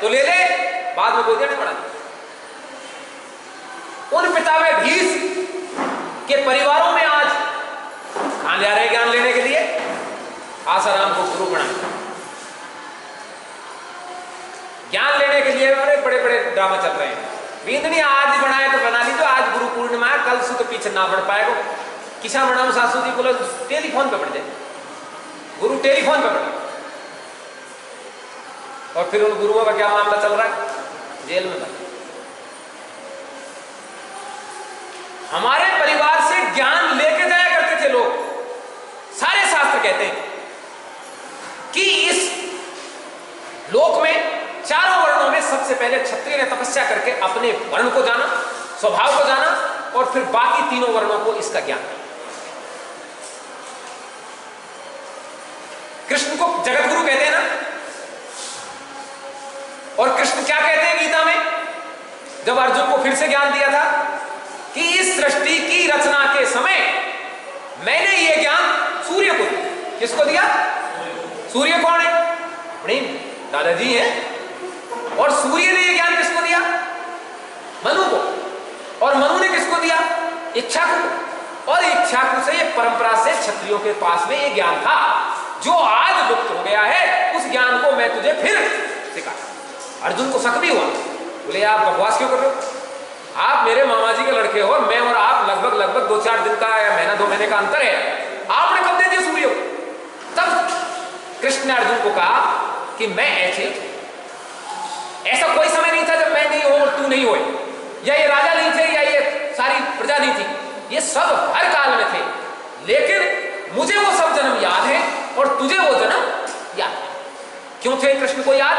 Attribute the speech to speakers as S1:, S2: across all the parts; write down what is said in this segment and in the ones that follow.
S1: तो ले ले, बाद में कोई देने पड़ा। उन पितावे भीष के परिवारों में आज कहाँ जा रहे ज्ञान लेने के लिए, आसाराम को गुरु बना। ज्ञान लेने के लिए बड़े बड़े बड़े ड्रामा चल रहे हैं। विंदनी आज बनाए तो बना ली तो आज गुरु पूर्णिमा है, कल से तो पीछे ना बढ़ पाएगा। किसान बना सासू जी बोलो टेलीफोन पे बढ़ जाए गुरु टेलीफोन पे बढ़ और फिर उन गुरुओं का क्या मामला चल रहा है? जेल में बंद। हमारे परिवार से ज्ञान लेके जाया करते थे लोग। सारे शास्त्र कहते हैं कि इस लोक में चारों वर्णों में सबसे पहले क्षत्रिय ने तपस्या करके अपने वर्ण को जाना, स्वभाव को जाना और फिर बाकी तीनों वर्णों को इसका ज्ञान। कृष्ण को जगत गुरु कहते हैं ना और कृष्ण क्या कहते हैं गीता में? जब अर्जुन को फिर से ज्ञान दिया था कि इस सृष्टि की रचना के समय मैंने यह ज्ञान सूर्य को दिया। किसको दिया? सूर्य कौन है? अपने दादाजी हैं। और सूर्य ने यह ज्ञान किसको दिया? मनु को। और मनु ने किसको दिया? इच्छा को। और इच्छा को से यह परंपरा से क्षत्रियों के पास में यह ज्ञान था। जो आज लुप्त हो गया है, उस ज्ञान को मैं तुझे फिर सिखा अर्जुन को शक भी हुआ। बोले, आप बकवास क्यों कर रहे हो? आप मेरे मामा जी के लड़के हो मैं और आप लगभग लगभग दो चार दिन का या महीना, दो महीने का अंतर है। आपने कब दे दिया सूर्य तब कृष्ण ने अर्जुन को कहा कि मैं ऐसे, ऐसा कोई समय नहीं था जब मैं नहीं हो और तू नहीं हो या ये राजा नहीं थे या ये सारी प्रजा नहीं थी। ये सब हर काल में थे। लेकिन मुझे वो सब जन्म याद है और तुझे वो जन्म याद है। क्यों थे कृष्ण को याद?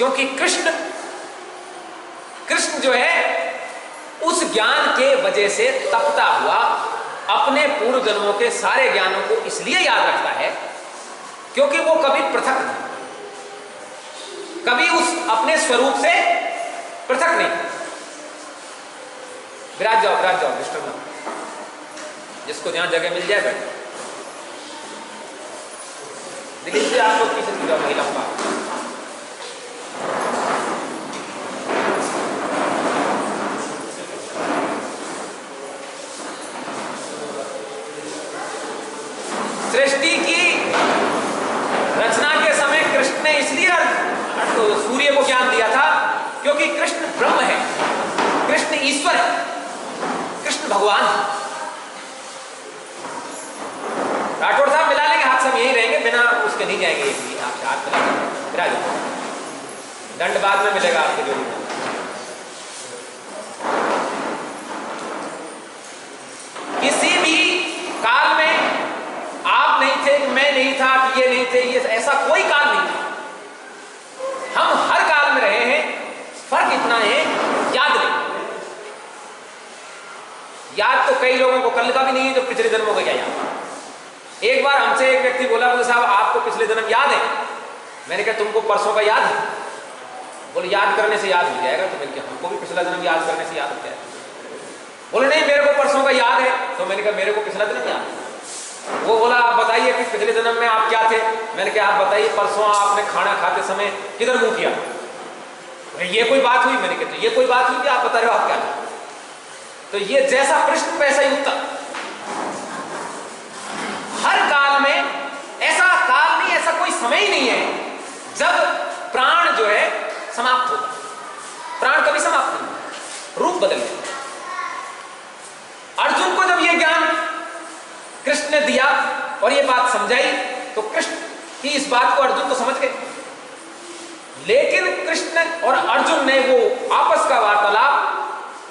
S1: क्योंकि कृष्ण कृष्ण जो है, उस ज्ञान के वजह से तपता हुआ, अपने पूर्व जन्मों के सारे ज्ञानों को इसलिए याद रखता है, क्योंकि वो कभी पृथक नहीं। कभी उस अपने स्वरूप से पृथक नहीं। विराज जाओ विराज जाओ डिस्टर्ब जिसको जहाँ जगह मिल जाए बैठो। जी आप लोग जाओ महिला सृष्टि की रचना के समय कृष्ण ने इसलिए तो सूर्य को ज्ञान दिया था क्योंकि कृष्ण ब्रह्म है। कृष्ण ईश्वर है। कृष्ण भगवान राठौर साहब, मिला लेंगे हाथ सब यही रहेंगे, बिना उसके नहीं जाएँगे। आपसे हाथ मिला दंड बाद में मिलेगा आपके जो किसी भी काल में नहीं मैं नहीं था ये नहीं थे, ये ऐसा कोई काल नहीं था। हम हर काल में रहे हैं, फ़र्क इतना है, याद नहीं याद तो कई लोगों को कल का भी नहीं है जो पिछले जन्मों का क्या याद। एक बार हमसे एक व्यक्ति बोला, बोले, साहब, आपको पिछले जन्म याद है? मैंने कहा, तुमको परसों का याद है? बोले, याद करने से याद हो जाएगा। तो मैंने कहा, हमको भी पिछला जन्म याद करने से याद हो जाएगा। बोले, नहीं, मेरे को परसों का याद है। तो मैंने कहा, मेरे को पिछला जन्म याद है। वो बोला, आप बताइए कि पिछले जन्म में आप क्या थे? मैंने कहा, आप बताइए, परसों आपने खाना खाते समय किधर मुँह किया? ये कोई बात हुई? मैंने कहा, ये कोई बात हुई कि आप बता रहे हो आप क्या तो ये जैसा प्रश्न, वैसा ही उत्तर। हर काल में ऐसा काल नहीं, ऐसा कोई समय ही नहीं है जब प्राण जो है समाप्त होगा प्राण कभी समाप्त नहीं रूप बदल अर्जुन को जब यह ज्ञान कृष्ण ने दिया और यह बात समझाई तो कृष्ण की इस बात को अर्जुन तो समझ गए। लेकिन कृष्ण और अर्जुन ने वो आपस का वार्तालाप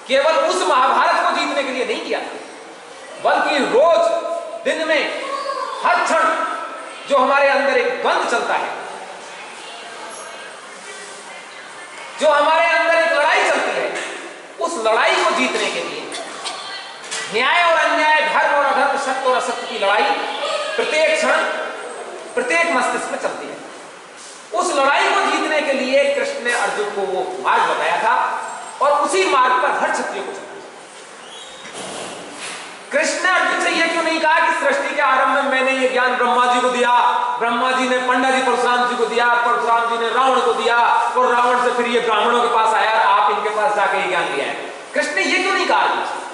S1: केवल उस महाभारत को जीतने के लिए नहीं किया बल्कि रोज दिन में हर क्षण जो हमारे अंदर एक बंद चलता है, जो हमारे अंदर एक लड़ाई चलती है, उस लड़ाई को जीतने के लिए। न्याय और अन्याय, धर्म और अधर्म सत्य और असत्य की लड़ाई प्रत्येक क्षण, प्रत्येक मस्तिष्क में चलती है। उस लड़ाई को जीतने के लिए कृष्ण ने अर्जुन को वो मार्ग बताया था और उसी मार्ग पर हर क्षत्रिय को चलना कृष्ण ने अर्जुन से यह क्यों नहीं कहा कि सृष्टि के आरंभ में मैंने ये ज्ञान ब्रह्मा जी को दिया, ब्रह्मा जी ने पंडा जी, परशुराम जी को दिया, परशुराम जी ने रावण को दिया और रावण से फिर ये ब्राह्मणों के पास आया आप इनके पास जाके ये ज्ञान लिया है। कृष्ण ने ये क्यों नहीं कहा?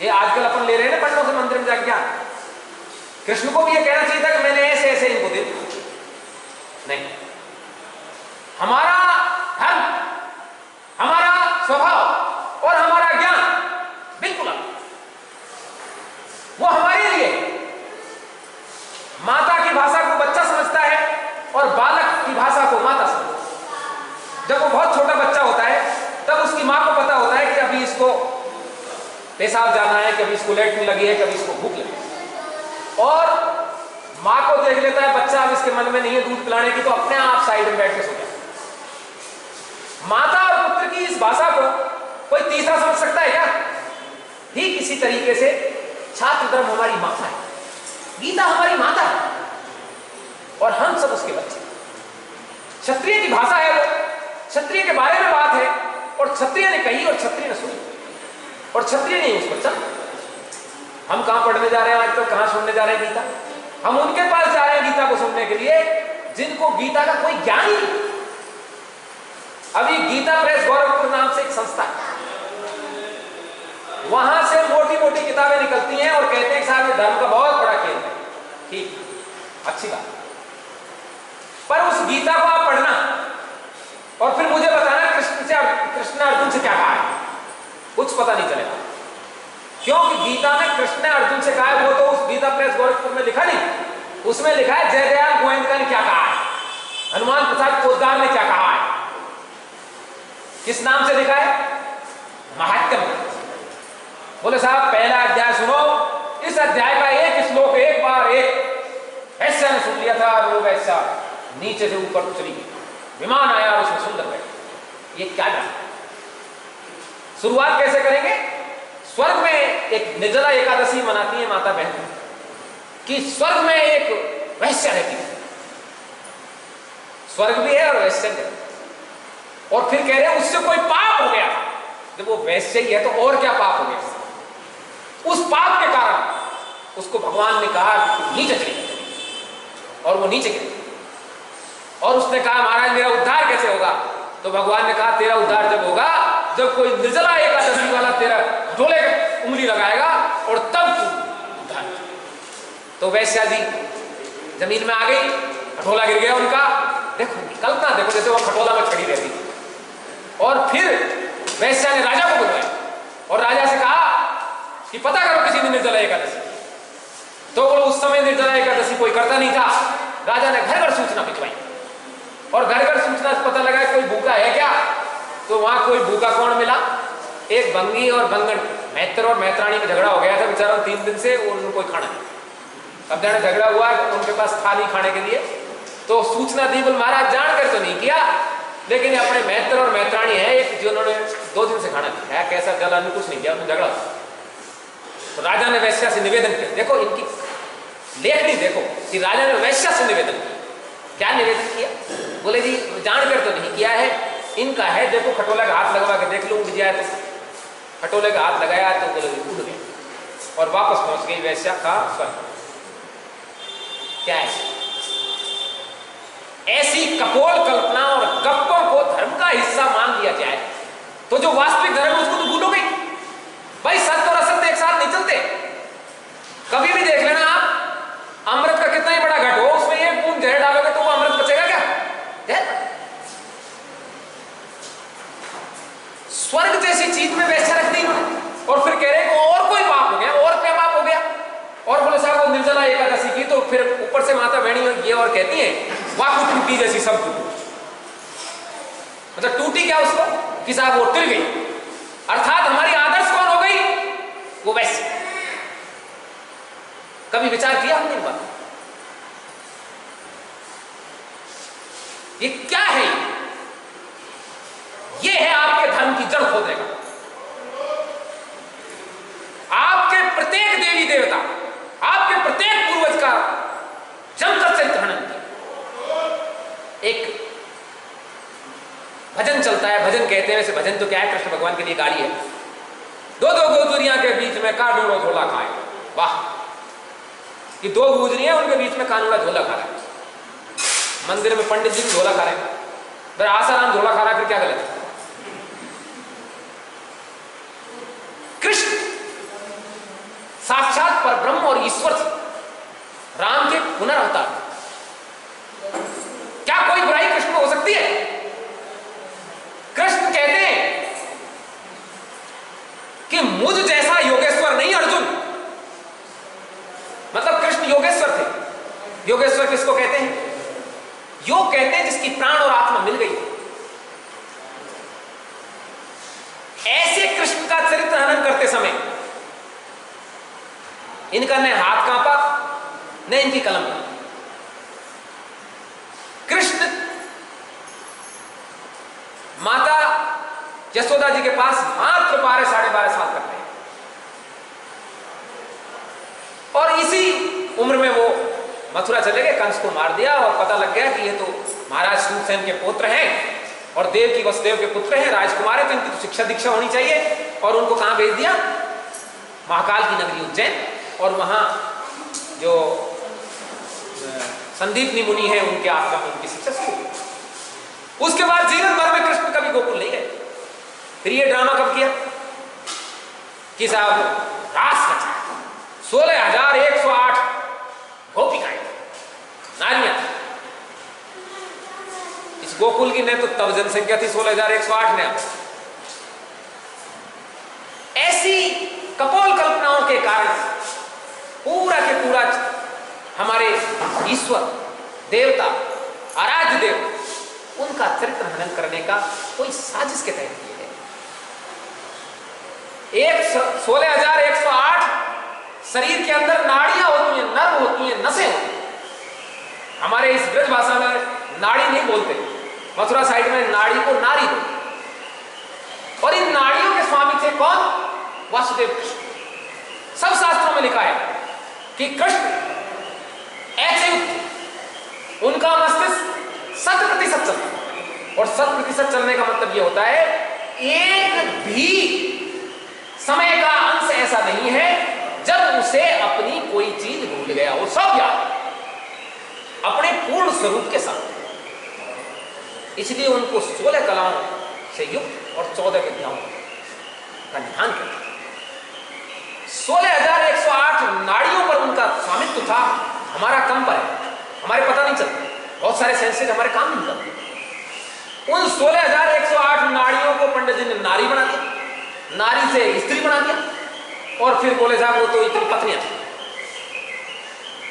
S1: ये आजकल अपन ले रहे हैं ना पंडों से मंदिर में जाके ज्ञान कृष्ण को भी ये कहना चाहिए था कि मैंने ऐसे ऐसे इनको दे नहीं। हमारा धर्म, हमारा स्वभाव और हमारा ज्ञान बिल्कुल वो हमारे लिए। माता की भाषा को बच्चा समझता है और बालक की भाषा को माता समझता है। जब वो बहुत छोटा बच्चा होता है, तब उसकी माँ को पता होता है कि अभी इसको पेशाब जाना है, कभी इसको लेटने लगी है, कभी इसको भूख लगी और माँ को देख लेता है, बच्चा अब इसके मन में नहीं है दूध पिलाने की तो अपने आप साइड में बैठ के सो माता और पुत्र की इस भाषा को कोई तीसरा समझ सकता है क्या? ठीक इसी तरीके से छात्र धर्म हमारी माता है। गीता हमारी माता है। और हम सब उसके बच्चे क्षत्रिय की भाषा है वो। क्षत्रिय के बारे में बात है, और क्षत्रिय ने कही और क्षत्रिय ने सुनी। और क्षत्रिय नहीं उस पर हम कहाँ पढ़ने जा रहे हैं आज तो कहाँ सुनने जा रहे हैं गीता? हम उनके पास जा रहे हैं गीता को सुनने के लिए, जिनको गीता का कोई ज्ञान ही नहीं। अभी गीता प्रेस गौरवपुर नाम से एक संस्था है। वहाँ से मोटी मोटी किताबें निकलती हैं और कहते हैं साहब धर्म का बहुत बड़ा केंद्र है। ठीक अच्छी बात। पर उस गीता को आप पढ़ना और फिर मुझे बताना कृष्ण से कृष्ण अर्जुन से क्या कहा है। कुछ पता नहीं चलेगा। क्योंकि गीता में कृष्ण ने अर्जुन से कहा वो तो उस गीता प्रेस गोरखपुर में लिखा नहीं। उसमें लिखा है जयदयाल गोविंद ने क्या कहा है? हनुमान प्रसाद पोदार ने क्या कहा है? किस नाम से लिखा है? महात्म बोले साहब, पहला अध्याय सुनो। इस अध्याय का एक श्लोक एक बार एक ऐसा ने सुन लिया था वो वैसा नीचे से ऊपर चली गई विमान आया और उसमें सुंदर बैठे। ये क्या जाना? शुरुआत कैसे करेंगे? स्वर्ग में एक निर्जला एकादशी मनाती है माता बहन। कि स्वर्ग में एक वैश्य रहती है स्वर्ग भी है और वैश्य भी और फिर कह रहे हैं, उससे कोई पाप हो गया। जब वो वैश्य ही है तो और क्या पाप हो गया? उस पाप के कारण उसको भगवान ने कहा नीचे चली और वो नीचे गिरी। और उसने कहा, महाराज, मेरा उद्धार कैसे होगा? तो भगवान ने कहा, तेरा उद्धार जब होगा जब कोई निर्जला एकादशी वाला, तेरा ढोले उंगली लगाएगा और तब तू उद्धार तो वैश्या जी ज़मीन में आ गई खटोला गिर गया उनका। देखो कल्पना देखो, जैसे वो खटोला में खड़ी रहती। और फिर वैश्या ने राजा को बुलाया। और राजा से कहा कि पता करो किसी ने निर्जला एकादशी। तो बोलो, उस समय निर्जला एकादशी कोई करता नहीं था। राजा ने घर घर सूचना भिजवाई और घर घर सूचना से पता लगा, कोई भूखा है क्या? तो वहाँ कोई भूखा कौन मिला? एक बंगी और बंगन। मैत्र और मैत्राणी में झगड़ा हो गया था बेचारा तीन दिन से उनको कोई खाना नहीं अब झगड़ा हुआ उनके पास था नहीं खाने के लिए। तो सूचना दी, बोल, महाराज जान कर तो नहीं किया। लेकिन अपने मैत्र और मैत्राणी है, एक जिन्होंने दो दिन से खाना नहीं खाया। कैसा जला कुछ नहीं किया, उन्होंने झगड़ा तो राजा ने वैश्या से निवेदन किया। देखो इनकी लेखनी देखो कि राजा ने वैश्या से निवेदन किया। क्या निवेदन किया? बोले जी, जानकर तो नहीं किया है। इनका है, देखो खटोला का हाथ लगवा के देख लो उठ जाए तो। खटोले का हाथ लगाया तो उड़ गए और वापस पहुँच गई वैश्या का स्वर्ग क्या है? ऐसी कपोल कल्पना और गप्पों को धर्म का हिस्सा मान लिया जाए तो जो वास्तविक धर्म उसको तो भूलोगे भाई सत्य और असत्य एक साथ नहीं चलते। कभी भी देख लेना आप, अमृत का कितना ही बड़ा घट हो उसमें एक बूंद जहर डालोगे तो वो अमृत बचेगा क्या जहर स्वर्ग जैसी चीज़ में वैसा रख दी। और फिर कह रहे और कोई पाप हो गया, और क्या पाप हो गया? और बोले, साहब निर्जला एकादशी की तो फिर ऊपर से माता बहनी ये और कहती है वाकू टूटी जैसी सब टूटी मतलब टूटी क्या उसको कि साहब, वो टिर गई। अर्थात हमारी आदर्श कौन हो गई? वो वैसे कभी विचार किया हमने बात ये क्या है ये है आपके धर्म की जड़ खोदने का आपके प्रत्येक देवी देवता आपके प्रत्येक पूर्वज का जमकर चरित्र हनन किया एक भजन चलता है भजन कहते हैं वैसे भजन तो क्या है कृष्ण भगवान के लिए गाड़ी है दो दो गोदुरिया के बीच में का डोड़ो झोला खाए वाह कि दो गुजरियाँ उनके बीच में कानूड़ा झोला खा रहे हैं मंदिर में पंडित जी भी झोला खा रहे हैं फिर आसाराम झोला खा रहा फिर क्या गलत है कृष्ण साक्षात पर ब्रह्म और ईश्वर थे राम के पुनर्वतार क्या कोई बुराई कृष्ण में हो सकती है कृष्ण कहते हैं कि मुझ जैसा योगेश्वर नहीं अर्जुन मतलब कृष्ण योगेश्वर थे योगेश्वर किसको कहते हैं? योग कहते हैं जिसकी प्राण और आत्मा मिल गई। ऐसे कृष्ण का चरित्र हनन करते समय, इनका न हाथ कांपा, न इनकी कलम। कृष्ण माता यशोदा जी के पास मात्र बारह, साढ़े बारह साल तक रहे। और इसी उम्र में वो मथुरा चले गए, कंस को मार दिया और पता लग गया कि ये तो महाराज सूरसेन के पुत्र हैं और देव की वसुदेव के पुत्र हैं, राजकुमार है तो इनकी तो शिक्षा दीक्षा होनी चाहिए। और उनको कहाँ भेज दिया? महाकाल की नगरी उज्जैन। और वहाँ जो, संदीप मुनि है, उनके आश्रम में उनकी शिक्षा शुरू उसके बाद जीवन भर में कृष्ण कभी गोकुल नहीं गए। फिर ये ड्रामा कब किया? कि साहब, रास रचा। सोलह हज़ार एक सौ आठ नारियाँ इस गोकुल की ने तो तब जनसंख्या थी सोलह हज़ार एक सौ आठ ने ऐसी कपोल कल्पनाओं के कारण पूरा के पूरा हमारे ईश्वर, देवता, आराध्य देव, उनका चरित्र हनन करने का कोई साजिश के तहत किए गए। एक सोलह हज़ार एक सौ आठ, शरीर के अंदर नाड़ियाँ होती हैं नर्व होती हैं, नसें होती हैं। हमारे इस ब्रज भाषा में नाड़ी नहीं बोलते, मथुरा साइड में नाड़ी को नारी बोलते और इन नाड़ियों के स्वामी थे कौन? वासुदेव कृष्ण। सब शास्त्रों में लिखा है कि कृष्ण ऐसे उनका मस्तिष्क शत प्रतिशत चलता और शत प्रतिशत चलने का मतलब यह होता है, एक भी समय का अंश ऐसा नहीं है जब उसे अपनी कोई चीज़ भूल गया वो सब याद अपने पूर्ण स्वरूप के साथ। इसलिए उनको सोलह कलाओं से युक्त और चौदह विद्याओं का निधान कर सोलह हज़ार एक सौ आठ नाड़ियों पर उनका स्वामित्व था, हमारा कम पर हमारे पता नहीं चलता बहुत सारे सेंसेज हमारे काम नहीं करते उन सोलह हज़ार एक सौ आठ नाड़ियों को पंडित जी ने नारी बना दिया। नारी से स्त्री बना दिया। और फिर बोले साहब, वो तो इतनी पत्नियाँ थी।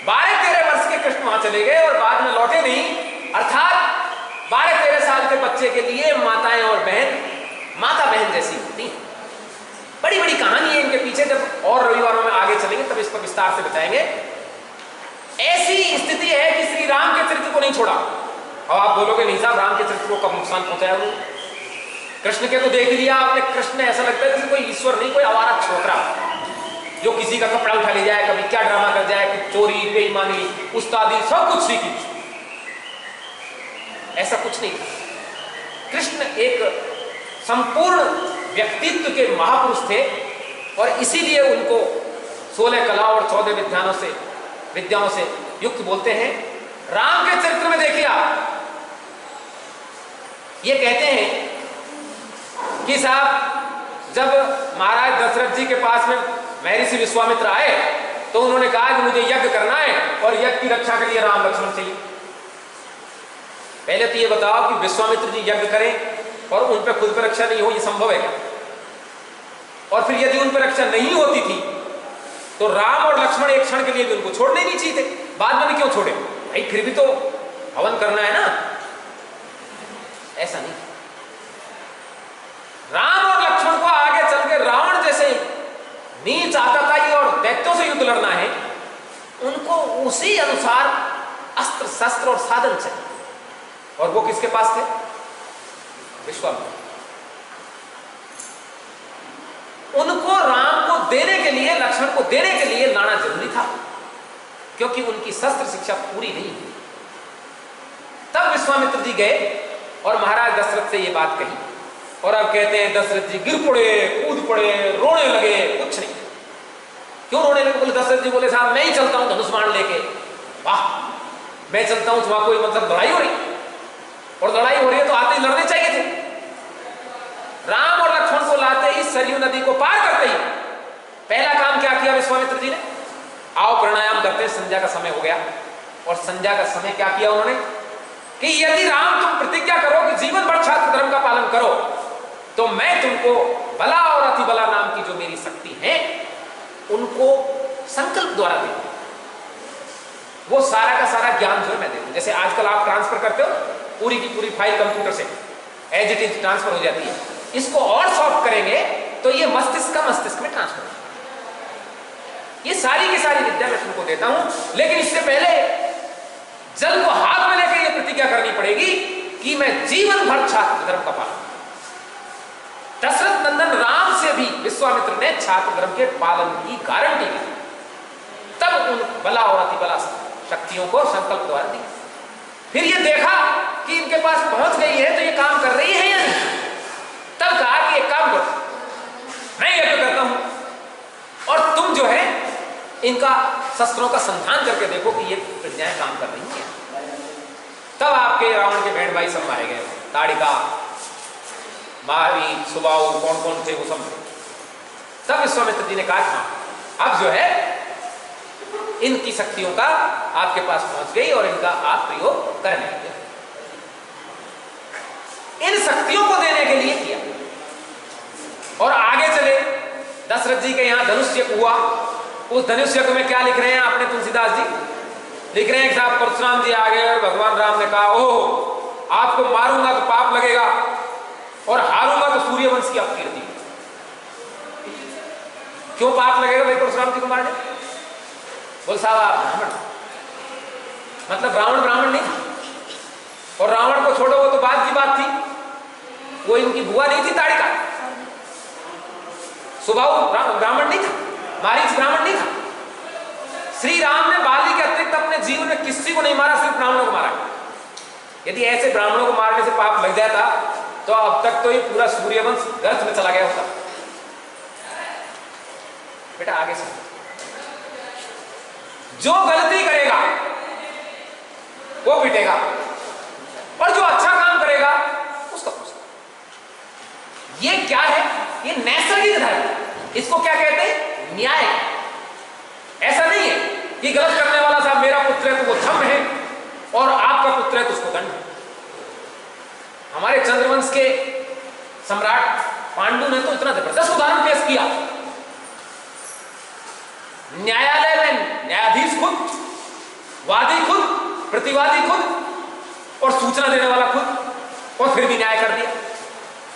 S1: बारह तेरह वर्ष कृष्ण वहाँ चले गए और बाद में लौटे नहीं। अर्थात बारह तेरह साल के बच्चे के लिए माताएँ और बहन माता बहन जैसी होती बड़ी बड़ी कहानी है इनके पीछे। जब और रविवारों में आगे चलेंगे, तब इस पर विस्तार से बताएँगे। ऐसी स्थिति है कि श्री राम के चरित्र को नहीं छोड़ा। और आप बोलोगे, नहीं साहब, राम के चरित्र को कब नुकसान पहुँचाया वो? कृष्ण के तो देख लिया आपने। कृष्ण ऐसा लगता है जैसे कोई ईश्वर नहीं, कोई आवारा छोकरा। जो किसी का कपड़ा उठा ले जाए, कभी क्या ड्रामा कर जाए कि चोरी, बेईमानी, उस्तादी, सब कुछ सीखी ऐसा कुछ नहीं कृष्ण एक संपूर्ण व्यक्तित्व के महापुरुष थे और इसीलिए उनको सोलह कला और चौदह विद्यानों से, विद्याओं से युक्त बोलते हैं। राम के चरित्र में देखिए आप। ये कहते हैं कि साहब, जब महाराज दशरथ जी के पास में महर्षि विश्वामित्र आए तो उन्होंने कहा कि मुझे यज्ञ करना है और यज्ञ की रक्षा के लिए राम लक्ष्मण चाहिए। पहले तो ये बताओ कि विश्वामित्र जी यज्ञ करें और उन पर खुद पर रक्षा नहीं हो, ये संभव है और फिर यदि उन पर रक्षा नहीं होती थी तो राम और लक्ष्मण एक क्षण के लिए भी उनको छोड़ने नहीं चाहिए थे। बाद में भी क्यों छोड़े? भाई, फिर भी तो हवन करना है ना। ऐसा नहीं। राम और लक्ष्मण को आगे चल के रावण जैसे नीच आतताई और दैत्यों से युद्ध लड़ना है, उनको उसी अनुसार अस्त्र, शस्त्र और साधन चाहिए। और वो किसके पास थे? विश्वामित्र। उनको राम को देने के लिए, लक्ष्मण को देने के लिए लाना ज़रूरी था, क्योंकि उनकी शस्त्र शिक्षा पूरी नहीं हुई। तब विश्वामित्र जी गए और महाराज दशरथ से यह बात कही। और आप कहते हैं, दशरथ जी गिर पड़े, कूद पड़े, रोने लगे, कुछ नहीं। क्यों रोने लगे? बोले, दशरथ जी बोले, साहब, मैं ही चलता हूँ धनुष लेके। वाह! मैं चलता हूँ वहाँ कोई मतलब लड़ाई हो रही? और लड़ाई हो रही है तो आते ही लड़ने चाहिए थे। राम और लक्ष्मण को लाते ही सरयू नदी को पार करते ही पहला काम क्या किया विश्वामित्र जी ने? आओ प्राणायाम करते संध्या का समय हो गया। और संध्या का समय क्या किया उन्होंने? कि यदि राम तुम प्रतिज्ञा करो कि जीवन भर छात्र धर्म का पालन करो तो मैं तुमको बला और अति बला नाम की जो मेरी शक्ति है, उनको संकल्प द्वारा दे वो सारा का सारा ज्ञान जो मैं दे जैसे आजकल आप ट्रांसफ़र करते हो पूरी की पूरी फ़ाइल कंप्यूटर से एज इट इज़ ट्रांसफ़र हो जाती है। इसको और सॉफ्ट करेंगे तो ये मस्तिष्क का मस्तिष्क में ट्रांसफ़र ये सारी की सारी विद्या मैं तुमको देता हूँ, लेकिन इससे पहले जल को हाथ में लेकर यह प्रतिज्ञा करनी पड़ेगी कि मैं जीवन भर छात्र धर्म का पालन दशरथ नंदन राम से भी विश्वामित्र ने छात्र धर्म के पालन की गारंटी दी। तब उन बला और अति बला शक्तियों को संकल्प द्वारा दी फिर ये देखा कि इनके पास पहुँच गई है तो ये काम कर रही है या नहीं? तब कहा कि एक काम करो। मैं यज्ञ करता हूँ। और तुम जो है, इनका शस्त्रों का संधान करके देखो कि ये प्रज्ञाएँ काम कर रही हैं। तब आपके रावण के बहन भाई सब मारे गए। ताड़िका महावीर सुबाऊ कौन कौन थे वो सब। तब विश्वामित्र जी ने कहा हाँ अब जो है, इनकी शक्तियों का आपके पास पहुँच गई और इनका आप प्रयोग करने लगे। इन शक्तियों को देने के लिए किया। और आगे चले, दशरथ जी के यहाँ धनुष्य हुआ। उस धनुष्य में क्या लिख रहे हैं आपने तुलसीदास जी? लिख रहे हैं परशुराम जी आ गए और भगवान राम ने कहा, ओह, आपको मारूँगा तो पाप लगेगा। और हारूँगा तो सूर्यवंश की अपकीर्ति क्यों पाप लगेगा भाई परशुराम जी को मारने? बोल, साहब, आप ब्राह्मण। मतलब रावण ब्राह्मण नहीं। और रावण को छोड़ो, वो तो बात की बात थी। वो इनकी बुआ नहीं थी ताड़िका सुबाऊ ब्राह्मण नहीं था। मारीच ब्राह्मण नहीं था। श्री राम ने बाली के अतिरिक्त अपने जीवन में किसी को नहीं मारा, सिर्फ़ ब्राह्मणों को मारा। यदि ऐसे ब्राह्मणों को मारने से पाप लग जाता तो अब तक तो ये पूरा सूर्यवंश गर्भ में चला गया होता। बेटा आगे से। जो गलती करेगा, वो पिटेगा और जो अच्छा काम करेगा, उसका पूछता ये क्या है? ये नैसर्गिक धर्म इसको क्या कहते हैं? न्याय। ऐसा नहीं है कि गलत करने वाला साहब, मेरा पुत्र है तो वो क्षम है, और आपका पुत्र है तो उसको दंड है। चंद्रवंश के सम्राट पांडु ने तो इतना ज़बरदस्त उदाहरण पेश किया। न्यायालय में न्यायाधीश खुद, वादी खुद, प्रतिवादी खुद, और सूचना देने वाला खुद, और फिर भी न्याय कर दिया।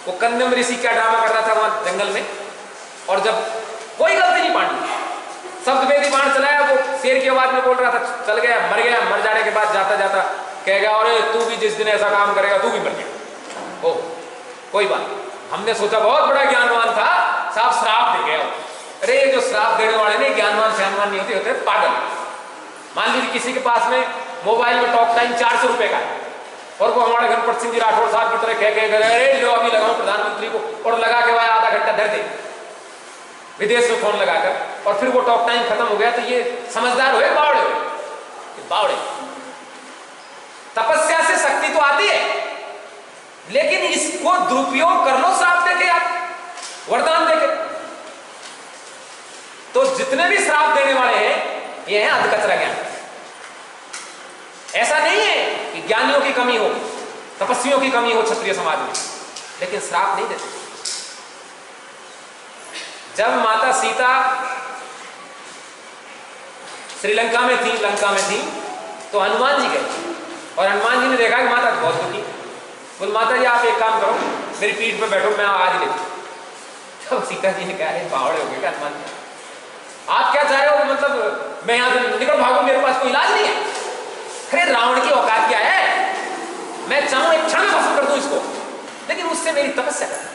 S1: वो कंदम ऋषि क्या ड्रामा कर रहा था वहाँ जंगल में? और जब कोई गलती नहीं पांडु। शब्द बाण चलाया, वो शेर की आवाज़ में बोल रहा था, चल गया, मर गया, मर जाने के बाद जाता जाता कह गया अरे तू भी जिस दिन ऐसा काम करेगा, तू भी मर गया। ओ, कोई बात हमने सोचा बहुत बड़ा ज्ञानवान था, साहब श्राप दे गया अरे जो श्राप देने वाले नहीं, ज्ञानवान श्यानवान नहीं होते होते पागल। मान लीजिए किसी के पास में मोबाइल में टॉक टाइम चार सौ रुपए का है, और वो हमारे गणपत सिंह जी राठौर साहब की तरह कह कह अरे, लो, अभी लगाओ प्रधानमंत्री को। और लगा के वह आधा घंटा धर दे। विदेश में फ़ोन लगाकर, और फिर वो टॉक टाइम खत्म हो गया तो ये समझदार हुए, बावड़े हुए बावड़े तपस्या से शक्ति तो आती है लेकिन इसको दुरुपयोग कर लो श्राप देके आप वरदान देके। तो जितने भी श्राप देने वाले हैं, ये हैं अधकचरा ज्ञान। ऐसा नहीं है कि ज्ञानियों की कमी हो, तपस्वियों की कमी हो क्षत्रिय समाज में, लेकिन श्राप नहीं देते। जब माता सीता श्रीलंका में थी, लंका में थी तो हनुमान जी गए। और हनुमान जी ने देखा कि माता बहुत दुखी। बोल, माता जी, आप एक काम करो मेरी पीठ पे बैठो, मैं आज ले तो सीता जी ने कहा बावड़े हो गए हनुमान जी आप क्या चाह रहे हो? मतलब मैं यहाँ से निकल भागू, मेरे पास कोई इलाज नहीं है। अरे, रावण की औकात क्या है? मैं चाहूँ एक क्षण में भस्म कर दूँ इसको, लेकिन उससे मेरी तपस्या कर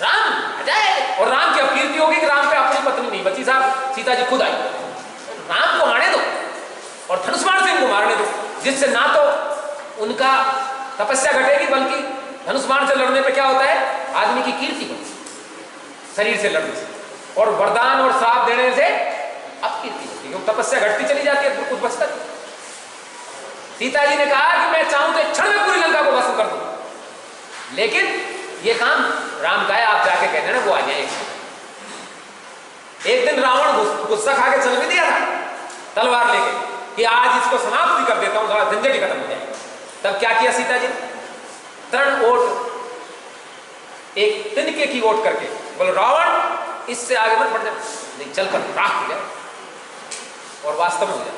S1: राम अजय और राम की अपकीर्ति होगी कि राम पे अपनी पत्नी नहीं बची, साहब। सीता जी खुद आई। राम को आने दो और धनुष्माण से इनको मारने दो, जिससे ना तो उनका तपस्या घटेगी, बल्कि धनुष्माण से लड़ने पर क्या होता है? आदमी की कीर्ति बढ़ती शरीर से लड़ने से। और वरदान और श्राप देने से अपकीर्ति होती है। तपस्या घटती चली जाती है फिर कुछ बचता नहीं। सीता जी ने कहा कि मैं चाहूँ तो क्षण में पूरी लंका को भस्म कर दू। लेकिन ये काम राम का है, आप जाके कहते हैं ना को आ गया एक दिन। रावण गुस्सा खा के चल भी दिया था। तलवार लेके कि आज इसको समाप्त भी कर देता हूँ, थोड़ा झंझट ही खत्म हो जाए तब क्या किया सीता जी तरण ओट, एक तिनके की ओट करके। बोलो, रावण, इससे आगे मत बढ़ जाए नहीं, चलकर राख हो जाए। और वास्तव में हो जाए।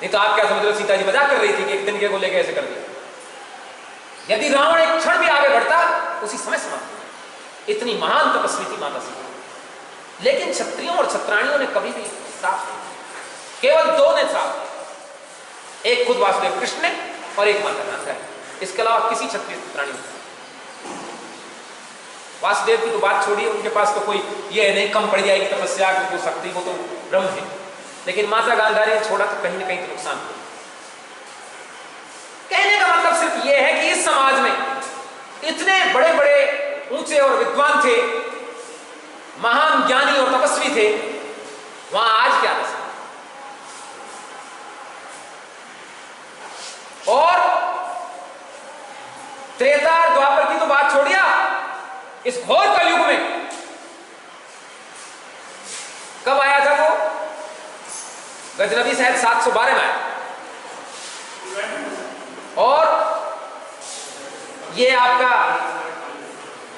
S1: नहीं तो आप क्या समझ रहे सीता जी मज़ाक कर रही थी कि एक तिनके को लेके ऐसे कर दिया। यदि रावण एक क्षण भी आगे बढ़ता, उसी समय समाप्त इतनी महान तपस्वी थी माता सीता। लेकिन क्षत्रियों और छत्राणियों ने कभी भी साफ़ नहीं केवल दो ने साफ़ एक खुद वासुदेव कृष्ण ने और एक माता गांधा इसके अलावा किसी क्षत्रिय प्राणी वासुदेव की तो बात छोड़िए, उनके पास तो कोई ये नहीं, कम पड़ जाएगी, तपस्या की शक्ति वो तो ब्रह्म है। लेकिन माता गांधारी ने छोड़ा तो कहीं ना कहीं तो नुकसान हो। कहने का मतलब सिर्फ़ ये है कि इस समाज में इतने बड़े बड़े ऊँचे और विद्वान थे, महान ज्ञानी और तपस्वी थे, वहाँ आज क्या दशा? और त्रेता द्वापर की तो बात छोड़िया। इस घोर कलयुग में। कब आया था वो? गजनबी शायद सात सौ बारह में आया और ये आपका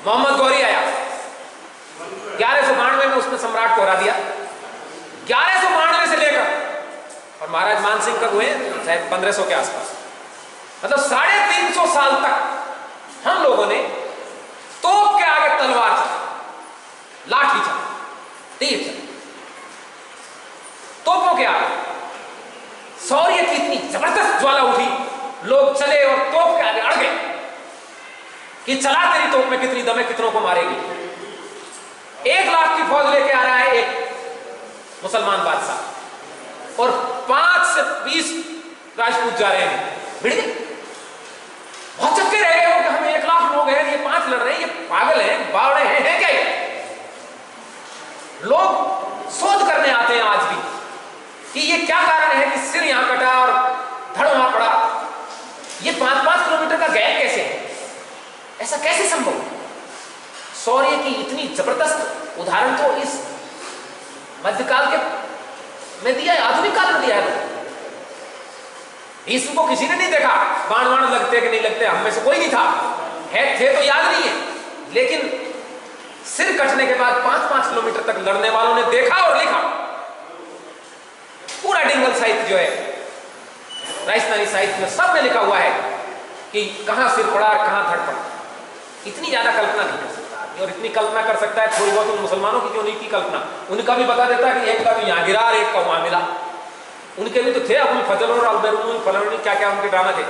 S1: मोहम्मद गौरी आया। ग्यारह सौ बानवे में उसने सम्राट को हरा दिया। ग्यारह सौ बानवे से लेकर। और महाराज मान सिंह कब हुए? शायद पंद्रह सौ के आसपास। मतलब साढ़े तीन सौ साल तक हम लोगों ने तोप के आगे तलवार चला लाठी चला तीर चला तोपों के आगे सौर्य की इतनी ज़बरदस्त ज्वाला उठी, लोग चले और तोप के आगे अड़ गए कि चला तेरी तोप में कितनी दमे कितनों को मारेगी। एक लाख की फौज लेके आ रहा है एक मुसलमान बादशाह और पाँच से बीस राजपूत जा रहे हैं। भिड़ गए? बहुत चक्के रह गए कि हमें एक लाख लोग हैं, ये पाँच लड़ रहे हैं, ये पागल हैं, बावड़े हैं हैं क्या लोग शोध करने आते हैं आज भी कि ये क्या कारण है कि सिर यहाँ कटा और धड़ वहाँ पड़ा। ये पाँच पाँच किलोमीटर का गैप कैसे है? ऐसा कैसे संभव? शौर्य की इतनी ज़बरदस्त उदाहरण तो इस मध्यकाल के, में दिया है, आधुनिक काल में दिया है। भीष्म को किसी ने नहीं देखा। बाण बाण लगते कि नहीं लगते, हम में से कोई नहीं था। है, थे तो याद नहीं है। लेकिन सिर कटने के बाद पाँच पाँच किलोमीटर तक लड़ने वालों ने देखा और लिखा। पूरा डिंगल साहित्य जो है, राजस्थानी साहित्य में सब में लिखा हुआ है कि कहाँ सिर पड़ा कहाँ धड़ पड़ा। इतनी ज़्यादा कल्पना नहीं कर सकता और इतनी कल्पना कर सकता है थोड़ी बहुत उन मुसलमानों की क्यों नहीं की कल्पना, उनका भी बता देता है कि एक का तो यहाँ गिरा एक का वहाँ मिला। उनके भी तो थे अबुल फजल और अलबेरून फलन क्या क्या उनके ड्रामा थे?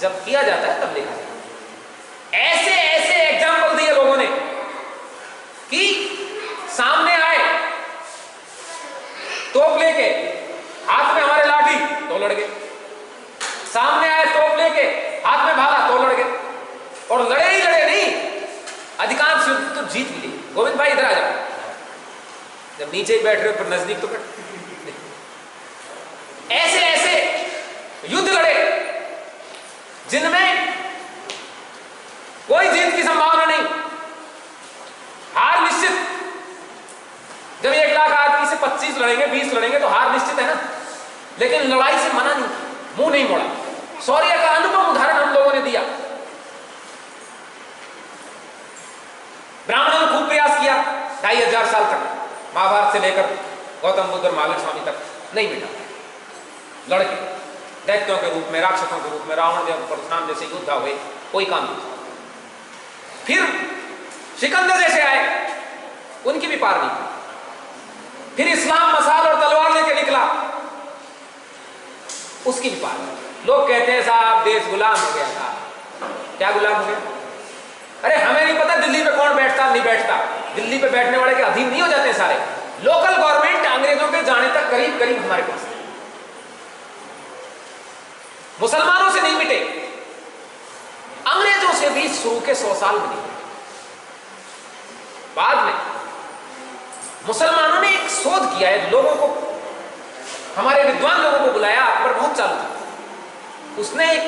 S1: जब किया जाता है तब लिखा जाता है। ऐसे ऐसे एग्ज़ाम्पल दिए लोगों ने कि सामने आए, तोप लेके, हाथ में हमारे लाठी तो लड़ गए सामने आए, तोप लेके, हाथ में भाला तो लड़ गए और लड़े ही लड़े नहीं, अधिकांश युद्ध तो जीत लिए। गोविंद भाई इधर आ जाओ। जब नीचे ही बैठ रहे हो नज़दीक तो बैठ ऐसे ऐसे युद्ध लड़े जिनमें कोई जीत की संभावना नहीं हार निश्चित जब एक लाख आदमी पच्चीस लड़ेंगे, बीस लड़ेंगे तो हार निश्चित है ना? लेकिन लड़ाई से मना नहीं, मुँह नहीं मोड़ा। शौर्य का अनुपम उदाहरण हम लोगों ने दिया। ब्राह्मणों ने खूब प्रयास किया, ढाई हज़ार साल तक, महाभारत से लेकर गौतम बुद्ध और महावीर स्वामी तक। नहीं मिटा। लड़के, दैत्यों के रूप में, राक्षसों के रूप में, रावण जब परशुराम जैसे योद्धा हुए, कोई काम नहीं फिर सिकंदर जैसे आए, उनकी भी पार नहीं फिर इस्लाम मसाल और तलवार लेके निकला। उसकी पार लोग कहते हैं, साहब, देश गुलाम हो गया था। क्या गुलाम हो गया? अरे, हमें नहीं पता दिल्ली पे कौन बैठता, नहीं बैठता। दिल्ली पे बैठने वाले के अधीन नहीं हो जाते सारे। लोकल गवर्नमेंट अंग्रेज़ों के जाने तक करीब करीब हमारे पास। मुसलमानों से नहीं मिटे। अंग्रेज़ों से भी शुरू के सौ साल में नहीं बाद में मुसलमानों ने एक शोध किया है लोगों को। हमारे विद्वान लोगों को बुलाया अकबर बहुत चालू था। उसने एक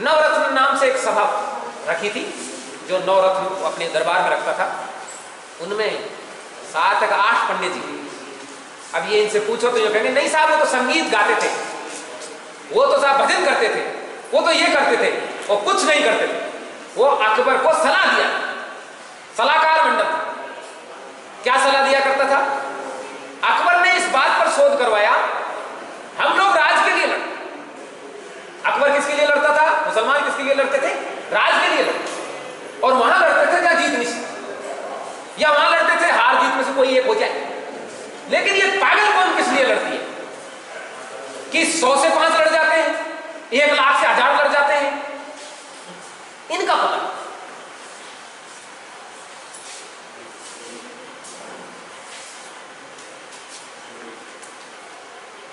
S1: नवरत्न नाम से एक सभा रखी थी, जो नवरत्न अपने दरबार में रखता था। उनमें सात तक आठ पंडित जी अब ये इनसे पूछो तो ये कहेंगे, नहीं साहब, वो तो संगीत गाते थे। वो तो साहब भजन करते थे। वो तो ये करते थे वो कुछ नहीं करते थे। वो अकबर को सलाह दिया। सलाहकार मंडल क्या सलाह दिया करता था? अकबर ने इस बात पर शोध करवाया, हम लोग राज के लिए लड़ते। अकबर किसके लिए लड़ता था? मुसलमान किसके लिए लड़ते थे? राज के लिए लड़ते और वहाँ लड़ते थे क्या जीत निश्चित या वहाँ लड़ते थे, हार जीत में से कोई एक हो जाए। लेकिन ये पागल कौन किस लिए लड़ती है? कि सौ से पाँच लड़ जाते हैं, एक लाख से हज़ार लड़ जाते हैं। इनका पता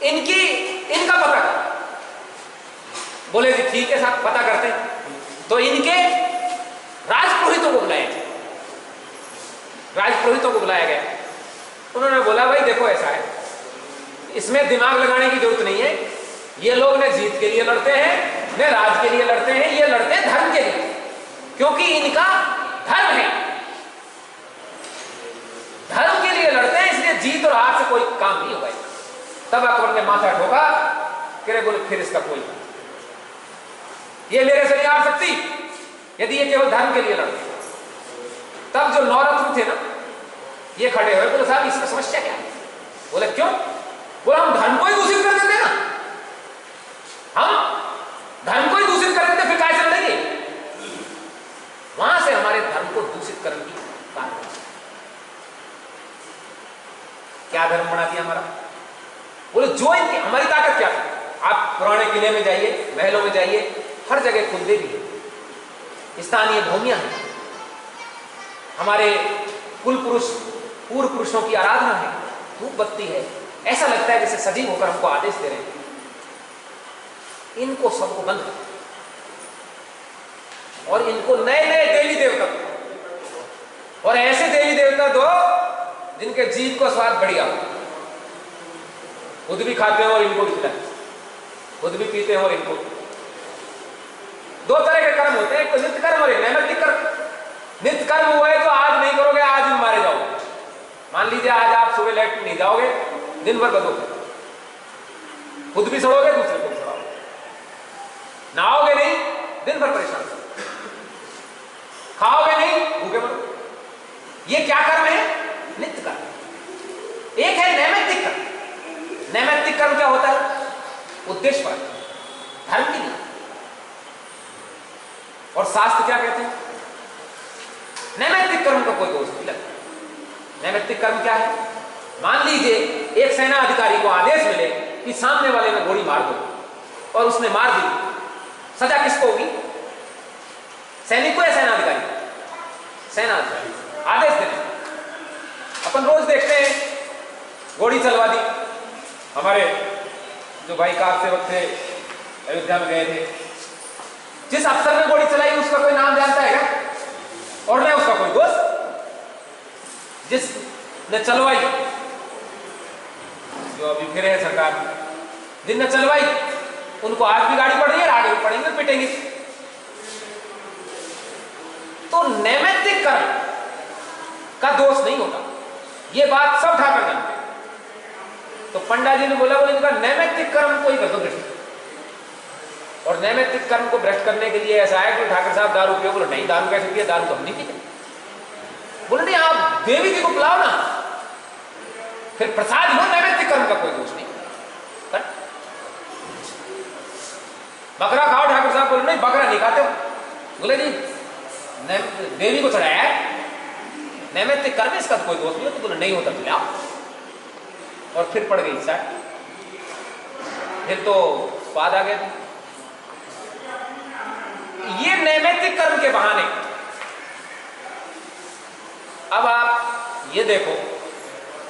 S1: इनकी, इनका पता बोले जी, ठीक है साहब, पता करते हैं। तो इनके राजपुरोहितों को बुलाया राजपुरोहितों को बुलाया गया। उन्होंने बोला, भाई, देखो, ऐसा है। इसमें दिमाग लगाने की ज़रूरत नहीं है। ये लोग ने जीत के लिए लड़ते हैं, न राज के लिए लड़ते हैं, ये लड़ते हैं धर्म के लिए। क्योंकि इनका धर्म है। धर्म के लिए लड़ते हैं, इसलिए जीत और हार से कोई काम नहीं होगा तब अकबर ने माथा ठोका कि बोले, फिर इसका कोई ये मेरे से नहीं आ सकती यदि ये केवल धर्म के लिए लड़ते तब जो नौरत्न थे ना, ये खड़े हुए, बोले, साहब, इसका समस्या क्या है? बोले, क्यों? बोले, हम धर्म को ही दूषित कर देते ना। हम धर्म को ही दूषित कर देते फिर काय चल देंगे वहाँ से हमारे धर्म को दूषित करने की कारण क्या धर्म बना दिया हमारा? बोले, जो इनकी, हमारी ताकत क्या थी? आप पुराने किले में जाइए, महलों में जाइए, हर जगह कुंदे भी है। स्थानीय भूमिया है। हमारे कुल पुरुष पूर्व पुरुषों की आराधना है। धूप बत्ती है। ऐसा लगता है जैसे सजीव होकर हमको आदेश दे रहे हैं। इनको सबको बंद और इनको नए नए देवी देवता और ऐसे देवी देवता दो जिनके जीव को स्वाद बढ़िया हो। खुद भी खाते हैं और इनको भी खिलाते खुद भी पीते हैं और इनको। दो तरह के कर्म होते हैं, एक तो नित्य कर्म और एक नैमित्तिक कर्म। नित्य कर्म हुआ है तो आज नहीं करोगे, आज भी मारे जाओगे। मान लीजिए आज आप सुबह लेट नहीं जाओगे, दिन भर बदोगे खुद भी सड़ोगे, दूसरे को भी सड़ोगे नहाओगे नहीं, दिन भर परेशान खाओगे नहीं, भूखे मरो। ये क्या कर्म है? नित्य कर्म एक है नैमित्तिक कर्म। नैमित्तिक कर्म क्या होता है? उद्देश्य पर धर्म की नहीं और शास्त्र क्या कहते हैं? नैमित्तिक कर्म का कोई दोष नहीं लगता। नैमित्तिक कर्म क्या है? मान लीजिए, एक सेना अधिकारी को आदेश मिले कि सामने वाले में गोली मार दो और उसने मार दी। सजा किसको होगी? सैनिक को या सेना अधिकारी सेना अधिकारी आदेश देने। अपन रोज देखते हैं, गोली चलवा दी। हमारे जो भाई कार सेवक थे अयोध्या में गए थे, जिस अफसर ने गोली चलाई, उसका कोई नाम जानता है क्या? और न उसका कोई दोस्त? जिसने चलवाई, जो अभी फिर है सरकार जिनने चलवाई, उनको आज भी गाड़ी पड़ रही है, आगे भी पड़ेंगे, पिटेंगे। तो नैमित्तिक कर्म का दोष नहीं होता। ये बात सब ठाकर जानते तो पंडा जी ने बोला, बोले, इनका नैमित्तिक कर्म को ही कर दो भ्रष्ट और नैमित्तिक कर्म को भ्रष्ट करने के लिए ऐसा है कि ठाकर साहब दारू पियो, बोले, नहीं, दारू कैसे पिए? दारू तो हम नहीं पीते। बोले, नहीं, आप देवी जी को बुलाओ ना। फिर प्रसाद लो, नैमित्तिक कर्म का कोई दोष नहीं। कर? बकरा खाओ, ठाकुर साहब बोले, नहीं, बकरा नहीं खाते हो। बोले जी देवी को चढ़ाया है। नैमित्तिक कर्म, इसका तो कोई दोष नहीं तो बोले, नहीं होता तो लाओ और फिर पड़ गई साठ फिर तो स्वाद आ गया ये नैमित्तिक कर्म के बहाने। अब आप ये देखो,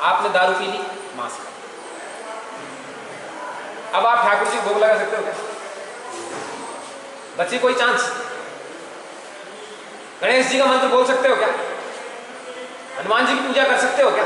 S1: आपने दारू पी ली, मांस अब आप ठाकुर जी भोग लगा सकते हो क्या? बच्ची, कोई चांस गणेश जी का मंत्र बोल सकते हो क्या? हनुमान जी की पूजा कर सकते हो क्या?